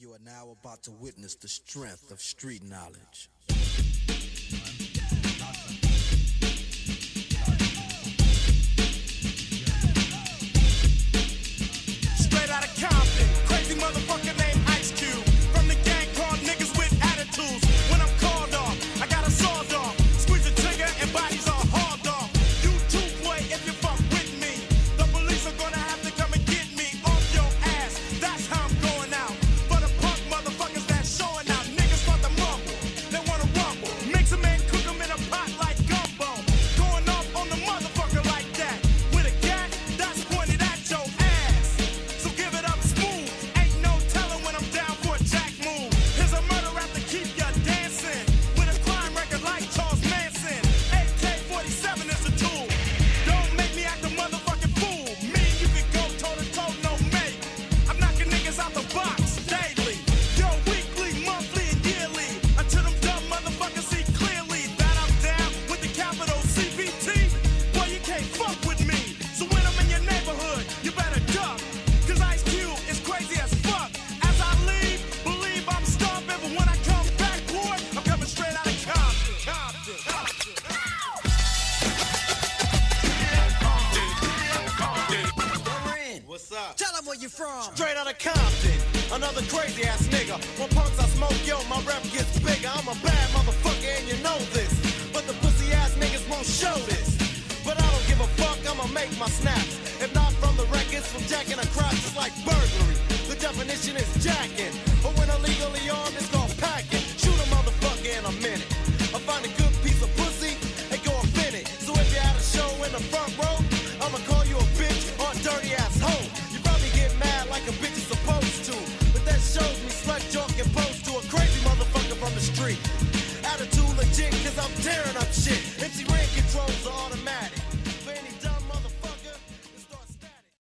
You are now about to witness the strength of street knowledge. Tell them where you from. Straight out of Compton. Another crazy ass nigga. When punks I smoke, yo, my rep gets bigger. I'm a bad motherfucker and you know this. But the pussy ass niggas won't show this. But I don't give a fuck, I'ma make my snaps. If not from the records, from jacking across, it's like burglary. The definition is jacking. But when illegally armed. used to. But that shows me slut talk and pose to a crazy motherfucker from the street. Attitude legit, cause I'm tearing up shit. MC Ren controls are automatic.